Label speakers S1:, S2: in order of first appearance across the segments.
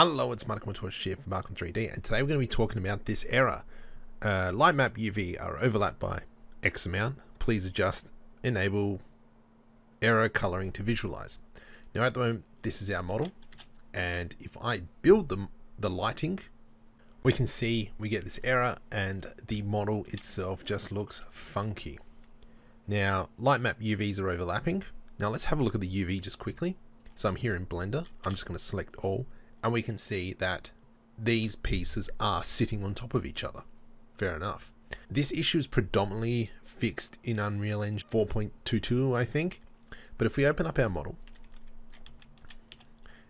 S1: Hello, it's Mark Torch here from Markom 3D, and today we're going to be talking about this error. Uh, light map UV are overlapped by X amount. Please adjust, enable error coloring to visualize. Now at the moment, this is our model, and if I build the, the lighting, we can see we get this error and the model itself just looks funky. Now, light map UVs are overlapping. Now let's have a look at the UV just quickly. So I'm here in Blender. I'm just going to select all and we can see that these pieces are sitting on top of each other. Fair enough. This issue is predominantly fixed in Unreal Engine 4.22, I think. But if we open up our model,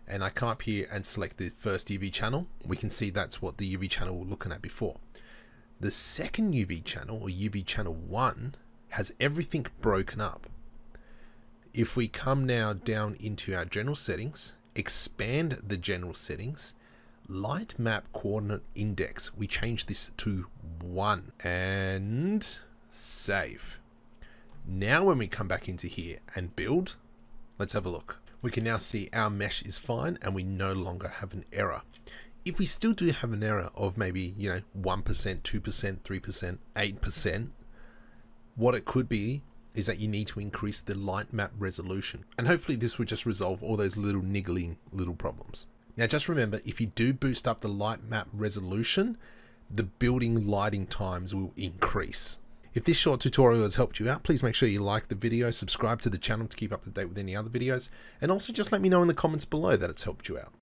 S1: and I come up here and select the first UV channel, we can see that's what the UV channel we are looking at before. The second UV channel, or UV channel 1, has everything broken up. If we come now down into our general settings expand the general settings, light map coordinate index, we change this to 1 and save. Now when we come back into here and build, let's have a look. We can now see our mesh is fine and we no longer have an error. If we still do have an error of maybe, you know, 1%, 2%, 3%, 8%, what it could be is that you need to increase the light map resolution. And hopefully this will just resolve all those little niggling little problems. Now just remember, if you do boost up the light map resolution, the building lighting times will increase. If this short tutorial has helped you out, please make sure you like the video, subscribe to the channel to keep up to date with any other videos, and also just let me know in the comments below that it's helped you out.